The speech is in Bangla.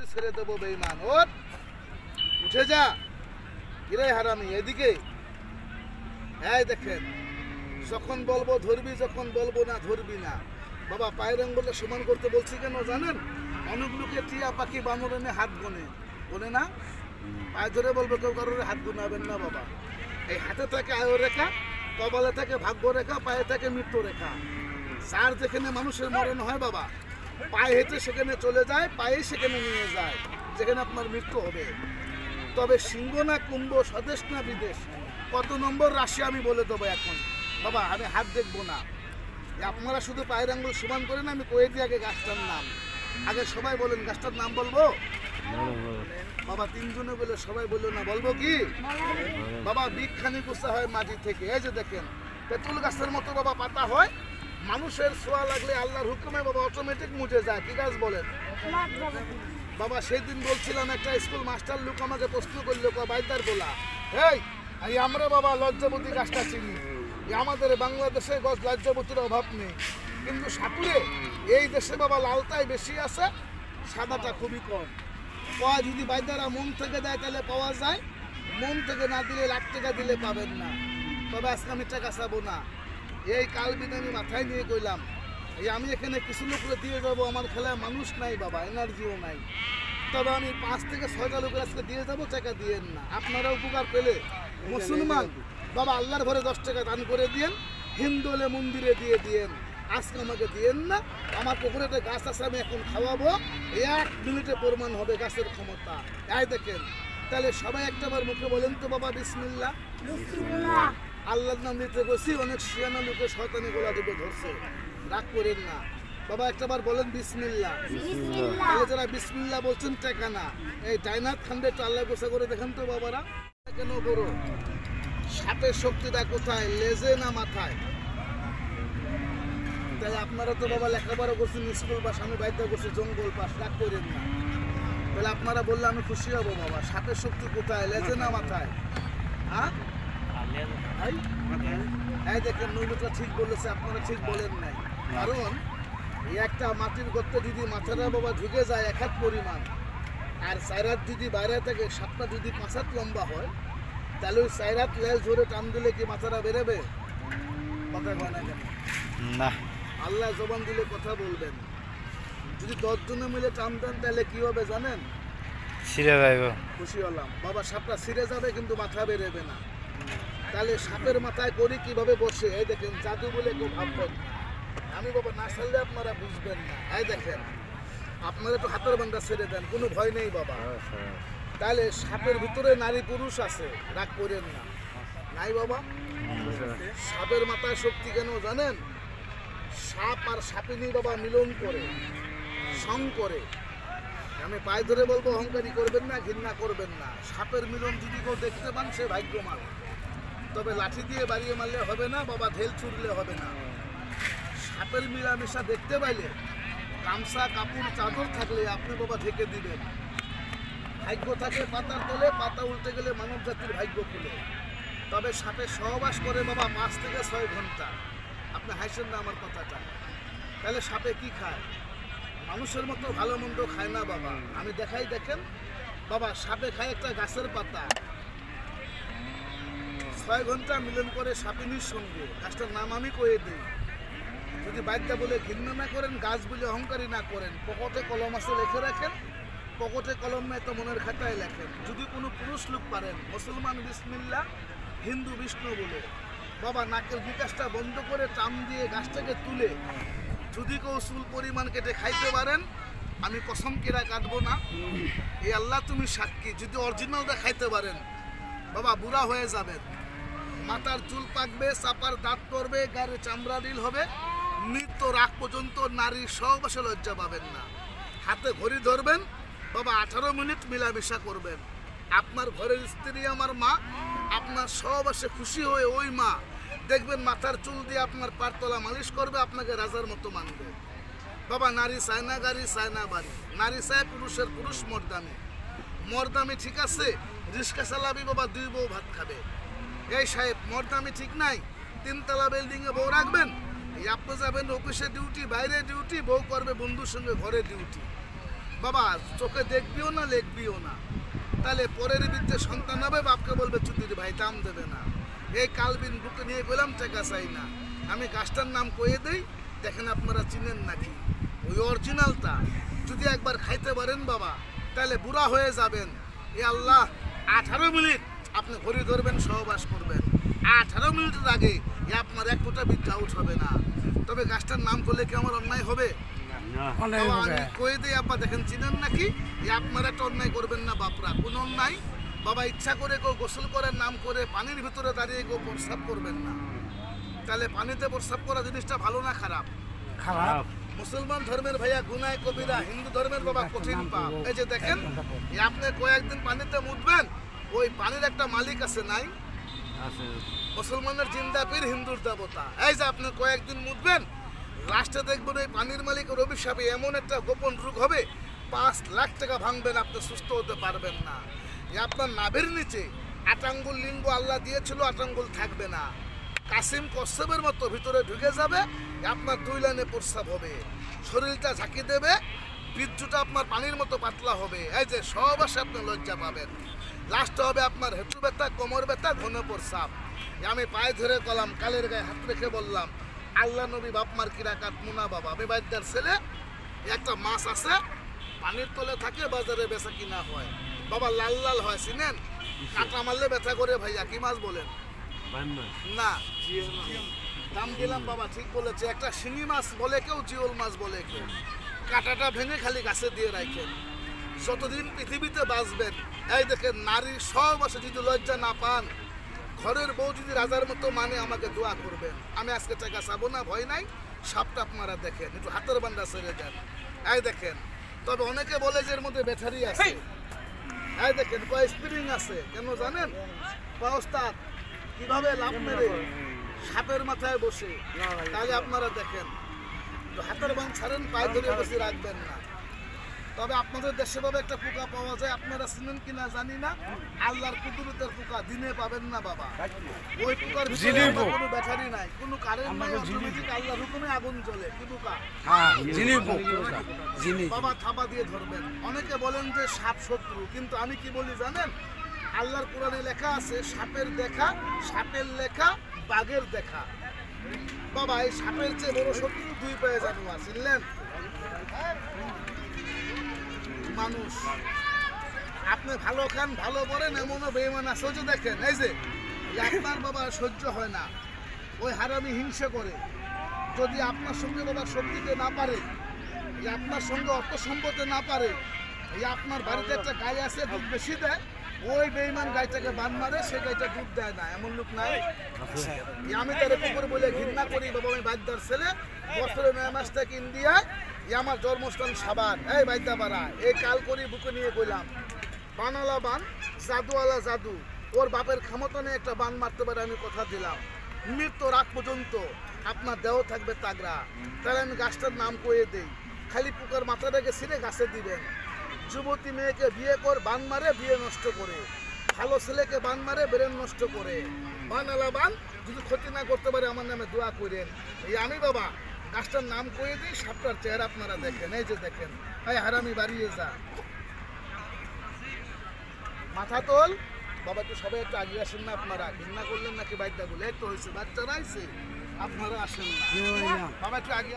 করে ছেড়ে দেবো বেইমান ওর উঠে যা। কিরে হারামি, এদিকে। এই দেখেন, যখন বলব ধরবি, যখন বলব না ধরবি না। বাবা, পায়ের আঙ্গুলে সমান করতে বলছি কেন জানেন? অনেক লোকে টিয়া পাখি বানর এনে হাত গোনে গোনে না? পায়ে ধরে বলব কেউ কারোর হাত গুনাবেন না বাবা। এই হাতে থাকে আয়ু রেখা, কপালে থাকে ভাগ্য রেখা, পায়ে থাকে মৃত্যু রেখা। সার যেখানে মানুষের মরণ হয় বাবা পায়ে হেঁটে সেখানে চলে যায়, পায়ে সেখানে নিয়ে যায়, যেখানে আপনার মৃত্যু হবে। তবে সিংহ না কুম্ভ, স্বদেশ না বিদেশ, কত নম্বর রাশি আমি বলে দেবো এখন। বাবা, আমি হাত দেখব না। আপনারা শুধু পায়ের আঙ্গুল সমান করেন আমি কয়ে দিই আগে গাছটার নাম। আগে সবাই বলেন, গাছটার নাম বলব? বাবা, তিনজনে বলে সবাই বলল না, বলব কি? বাবা বিখানি কুচা হয় মাটি থেকে। এই যে দেখেন পেট্রোল গাছের মতো বাবা পাতা হয় মানুষের ছোঁয়া লাগলে আল্লাহর হুকুমে বাবা অটোমেটিক মুছে যায়। কি গাছ বলেন? বাবা। সেই দিন বলছিলাম একটা স্কুল মাস্টার লোক আমাকে প্রশ্ন করল বাইদার বলা এই এই আমরা বাবা লজ্জাবতী গাছটা চিনি। আমাদের বাংলাদেশে গছ লজ্জাবতীর অভাব নেই। কিন্তু সাপুরে এই দেশে বাবা লালটাই বেশি আছে সাদাটা খুবই কম। পাওয়া যদি বাইদারা মন থেকে দেয় তাহলে পাওয়া যায়। মন থেকে না দিলে লাখ টাকা দিলে পাবেন না। তবে আজকে আমি টাকা চাবো না। এই কালবিন আমি মাথায় নিয়ে কইলাম, এই আমি এখানে কিছু লোকরে দিয়ে যাব, আমার খেলায় মানুষ নাই বাবা, এনার্জিও নাই। তবে আমি পাঁচ থেকে ছয়টা লোকের আজকে দিয়ে যাব, টাকা দিয়েন না। আপনারা উপকার পেলে, মুসলমান, বাবা আল্লাহর ঘরে দশ টাকা দান করে দিয়েন, হিন্দু হলে মন্দিরে দিয়ে দিয়েন, আজকে আমাকে দিয়েন না, আমার পুকুরে গাছ আছে, আমি এখন খাওয়াবো, এক মিনিটে প্রমাণ হবে গাছের ক্ষমতা। এই দেখেন, তাহলে সবাই একটাবার মুখে বলেন তো বাবা বিসমিল্লা আল্লাহর নাম নিতে বসি অনেক শিয়ানা লোকে শয়তানি গোলা দেবে ধরছে। রাগ করেন না। বাবা একটাবার বলেন বিসমিল্লা তাহলে যারা বিসমিল্লা বলছেন টেকা না। এই ডাইনাথ খান্ডে একটু আল্লাহ গোসা করে দেখেন তো বাবারা। কেন বড়? সাপের শক্তিটা কোথায়? লেজে না মাথায়? তাই আপনারা তো বাবা লেখাপড়া করছেন স্কুল বা স্বামী বাড়িতে করছে জঙ্গল পাশ রাগ করেন না। তাহলে আপনারা বললে আমি খুশি হব বাবা। সাপের শক্তি কোথায়? লেজে না মাথায়? হ্যাঁ? এই দেখেন ঠিক বলেছে আপনারা ঠিক বলেন নাই। কারণ এই একটা মাটির গর্তে যদি মাথাটা বাবা ঢুকে যায় এক হাত পরিমাণ আর সাইরাত যদি বাইরে থেকে সাতটা যদি পাঁচ হাত লম্বা হয় তাহলে ওই সাইরাত লেজ ধরে টান দিলে কি মাথাটা বেরোবে? কথা কয় না কেন? না। আল্লাহ জবান দিলে কথা বলবেন। যদি দশজনে মিলে টান দেন তাহলে কি হবে জানেন? ছিঁড়ে যাইব। খুশি হলাম। বাবা সাপটা ছিঁড়ে যাবে কিন্তু মাথা বেরোবে না। তাহলে সাপের মাথায় করি কীভাবে বসে? এই দেখেন জাদু বলে কেউ ভাববেন আমি বাবা না ছাড়লে আপনারা বুঝবেন না। এই দেখেন আপনারা তো হাতের বান্ধা ছেড়ে দেন কোনো ভয় নেই বাবা। তাহলে সাপের ভিতরে নারী পুরুষ আছে রাগ করেন না। নাই বাবা? সাপের মাথায় শক্তি কেন জানেন? সাপ আর সাপিনী বাবা মিলন করে সং করে। আমি পায়ে ধরে বলব অহংকারী করবেন না ঘৃণা করবেন না। সাপের মিলন যদি কেউ দেখতে পান সে ভাগ্যমান তবে লাঠি দিয়ে বাড়িয়ে মারলে হবে না, বাবা ঢেল ছুড়লে হবে না। সাপের মিলামেশা দেখতে পাইলে গামছা, কাপড়, চাদর থাকলে আপনি বাবা ঢেকে দিবেন। ভাগ্য থাকে পাতার তলে, পাতা উল্টে গেলে মানব জাতির ভাগ্য খুলে। তবে সাপে সহবাস করে বাবা পাঁচ থেকে ছয় ঘণ্টা। আপনি হাসেন না আমার কথাটা। তাহলে সাপে কি খায়? মানুষের মতো ভালো মন্দ খায় না বাবা। আমি দেখাই দেখেন, বাবা সাপে খায় একটা গাছের পাতা। ছয় ঘণ্টা মিলন করে সাপিনীর সঙ্গে। গাছটার নাম আমি কয়ে দিই। যদি বাদ্যা বলে ঘৃণা না করেন, গাছ বলে অহংকারী না করেন, পকেটে কলম আছে লিখে রাখেন, পকেটে কলম নাই তো মনের খাতায় লেখেন। যদি কোনো পুরুষ লোক পারেন, মুসলমান বিসমিল্লা হিন্দু বিষ্ণু বলে, বাবা নাকের বিকাশটা বন্ধ করে টান দিয়ে গাছটাকে তুলে, যদি কেউ চুল পরিমাণ কেটে খাইতে পারেন, আমি কসম কেরা কাটবো না। এই আল্লাহ তুমি সাক্ষী, যদি অরিজিনালটা খাইতে পারেন, বাবা বুড়া হয়ে যাবেন। মাথার চুল পাকবে, চাপার দাঁত পড়বে গাড়ি চামড়া নীল হবে। নৃত্য রাগ পর্যন্ত নারীর সহবাসে লজ্জা পাবেন না। হাতে ঘড়ি ধরবেন, বাবা আঠারো মিনিট মিলামেশা করবেন। আপনার ঘরের স্ত্রী আমার মা, আপনার সহবাসে খুশি হয়ে ওই মা। দেখবেন মাথার চুল দিয়ে আপনার পারতলা মালিশ করবে, আপনাকে রাজার মতো মানবে। বাবা, নারী চায় না, গাড়ি চায় না, বাড়ি। নারী চায় পুরুষের পুরুষ মর্দামি। মর্দামি ঠিক আছে রিক্সা চালাবি, বাবা, দুই বউ ভাত খাবে। এই সাহেব মর্দামি ঠিক নাই। তিনতলা বিল্ডিং এ বউ রাখবেন? এই আপনি যাবেন অফিসে ডিউটি বাইরে ডিউটি বউ করবে বন্ধুর সঙ্গে ঘরে ডিউটি বাবা, চোখে দেখবিও না, লেখবিও না। তাহলে পরের বিদ্যে সন্তান হবে, বাপকে বলবে, চুদির ভাই, দাম দেবে না। এই কালবিন বুকে নিয়ে গেলাম, টাকা চাই না। আমি গাছটার নাম কয়ে দেই, দেখেন আপনারা চিনেন নাকি? ওই অরিজিনালটা যদি একবার খাইতে পারেন বাবা, তাহলে বুড়া হয়ে যাবেন। এ আল্লাহ, আঠারো মিনিট। আপনি ঘড়ি ধরবেন সহবাস করবেন। আঠারো মিনিটের আগে আপনার এক ফোঁটা বিদ্যা আউট হবে না। তবে গাছটার নাম করলে কি আমার অন্যায় হবে? অনেক আমি কয়ে দিই আপা দেখেন চিনেন নাকি? আপনারা একটা অন্যায় করবেন না বাপরা। কোন অন্যায়? বাবা ইচ্ছা করে কেউ গোসল করার নাম করে পানির ভিতরে দাঁড়িয়ে কেউ প্রস্রাব করবেন না। তাহলে পানিতে প্রস্রাব করা জিনিসটা ভালো না খারাপ? খারাপ। মুসলমান ধর্মের ভাইয়া গুনায় কবিরা হিন্দু ধর্মের বাবা কঠিন পাপ। এই যে দেখেন আপনি কয়েকদিন পানিতে মুতবেন ওই পানির একটা মালিক আছে নাই? মুসলমানের জিন্দা পীর হিন্দুর দেবতা। এই যে আপনি কয়েকদিন মুতবেন লাস্টে দেখবেন ওই পানির মালিকের অভিশাপে এমন একটা গোপন রোগ হবে পাঁচ লাখ টাকা ভাঙবেন আপনি সুস্থ হতে পারবেন না। আপনার নাভের নিচে আটাঙ্গুল লিঙ্গ আল্লাহ দিয়েছিল আটাঙ্গুল থাকবে না। কাসিম কশ্যপের মতো ভিতরে ঢুকে যাবে আপনার দুই লাইনে প্রস্রাব হবে। শরীরটা ঝাঁকি দেবে বীর্যটা আপনার পানির মতো পাতলা হবে। এই যে সব আসে আপনি লজ্জা পাবেন। লাস্টে হবে আপনার হেঁটু ব্যথা, কোমর ব্যথা, ঘন প্রস্রাব। এ আমি পায়ে ধরে কলাম, কালের গায়ে হাত রেখে বললাম, আল্লাহ নবী বাপমার কিরা মুনা বাবা, আমি বাইদার ছেলে, একটা মাছ আছে, পানির তলে থাকে, বাজারে বেচা কিনা হয়। বাবা লাল লাল হয়, চিনেন? কাঁটা মারলে ব্যথা করে ভাইয়া, কি মাছ বলেন? না। দাম দিলাম বাবা, ঠিক বলেছে, একটা শিঙি মাছ বলে কেউ, জিওল মাছ বলে কেউ। কাঁটাটা ভেঙে খালি গাছে দিয়ে রাখেন। যতদিন পৃথিবীতে বাঁচবেন এই দেখেন নারী সব আছে যদি লজ্জা না পান ঘরের বউ যদি রাজার মতো মানে আমাকে দোয়া করবেন। আমি আজকে টাকা চাবো না ভয় নাই সাপটা আপনারা দেখেন একটু হাতের বান্ডা ছেড়ে দেন এই দেখেন তবে অনেকে বলে যে এর মধ্যে ব্যাটারি আছে। এই দেখেন কয় স্প্রিং আছে কেন জানেন? কয় ওস্তাদ কীভাবে লাভ মেরে সাপের মাথায় বসে? তাহলে আপনারা দেখেন তো হাতের বান ছাড়েন পায়ে ধরে বসে রাখবেন না। তবে আপনাদের দেশে ভাবে একটা পোকা পাওয়া যায় আপনারা চিনেন কিনা জানি না। আল্লাহর কুদরতের পোকা দিনে পাবেন না বাবা। ওই পোকার ভিতরে পোক। কোনো ব্যাটারি নাই। কোনো কারেন্ট নাই অটোমেটিক আল্লাহর হুকুমে আগুন জ্বলে। কি পোকা? হ্যাঁ জিনি জিনি বাবা থাপা দিয়ে ধরবেন। অনেকে বলেন যে সাপ শত্রু কিন্তু আমি কি বলি জানেন? আল্লাহর কোরআনে লেখা আছে সাপের দেখা সাপের লেখা বাঘের দেখা। বাবা এই সাপের চেয়ে বড় শত্রু দুই পায়ে জানোয়ার চিনলেন মানুষ। আপনি ভালো খান, ভালো করেন এমনও বেইমান আছে। যে দেখেন, এই যে আপনার বাবা সহ্য হয় না। ওই হারামি হিংসে করে। যদি আপনার সঙ্গে বাবা শক্তিতে না পারে আপনার সঙ্গে অর্থ সম্পদে না পারে, এই আপনার বাড়িতে একটা গাই আছে, দুধ বেশি দেয়, ওই বেইমান গাইটাকে বান মারে, সে গাইটা দুধ দেয় না। এমন লোক নাই। আমি তার কুকুর বলে ঘৃণা করি, বাবা, আমি বাদ্যার ছেলে। বছরে নয় মাস থেকে ইন্ডিয়ায় আমার জন্মস্থান সাবান এই বাদ্যা পাড়া এই কাল করি বুকে নিয়ে গেলাম বানালা বান, জাদুওয়ালা জাদু। ওর বাপের ক্ষমতা নিয়ে একটা বান মারতে পারে আমি কথা দিলাম। মৃত্যুর আগ পর্যন্ত আপনার দেহ থাকবে তাগড়া। তাহলে আমি গাছটার নাম কয়ে দেই। খালি পোকার মাথাটাকে ছিঁড়ে গাছে দিবেন। যুবতী মেয়েকে বিয়ে কর, বান মারে, বিয়ে নষ্ট করে। ভালো ছেলেকে বান মারে, ব্রেন নষ্ট করে। বান আলা বান, যদি ক্ষতি না করতে পারে আমার নামে দোয়া করেন। এই আমি বাবা গাছটার নাম কয়ে দিই সাপটার চেহারা আপনারা দেখেন এই যে দেখেন। ভাই হারামি বাড়িয়ে যা। মাথা তোল। বাবা তো সবাই একটু আগে আসেন না আপনারা। ঘৃণা করলেন নাকি বাইকটা এই তো হয়েছে বাচ্চারা আইছে আপনারা আসেন না। বাবা একটু আগে